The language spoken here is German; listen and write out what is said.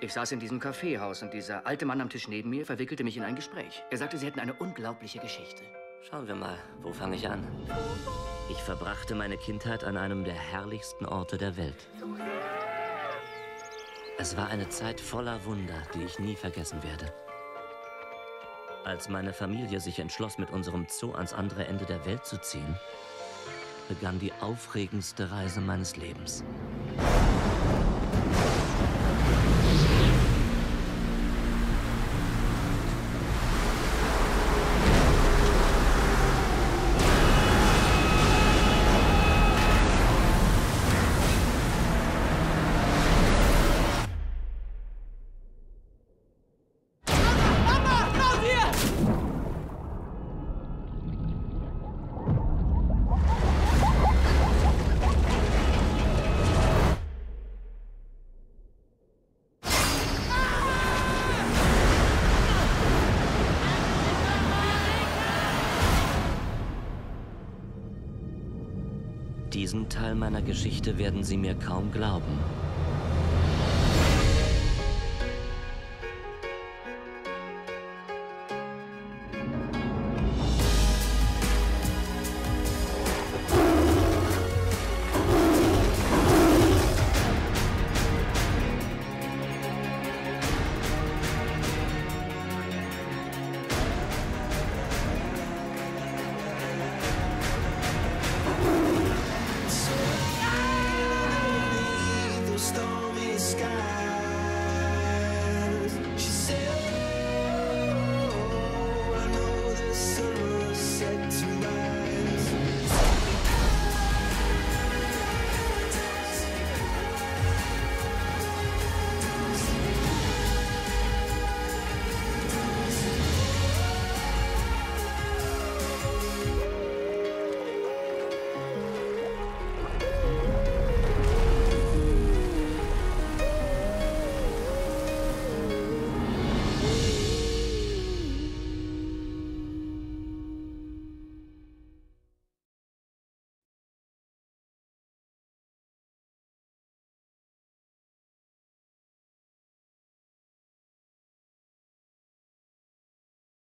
Ich saß in diesem Kaffeehaus und dieser alte Mann am Tisch neben mir verwickelte mich in ein Gespräch. Er sagte, Sie hätten eine unglaubliche Geschichte. Schauen wir mal, wo fange ich an? Ich verbrachte meine Kindheit an einem der herrlichsten Orte der Welt. Es war eine Zeit voller Wunder, die ich nie vergessen werde. Als meine Familie sich entschloss, mit unserem Zoo ans andere Ende der Welt zu ziehen, begann die aufregendste Reise meines Lebens. Diesen Teil meiner Geschichte werden Sie mir kaum glauben.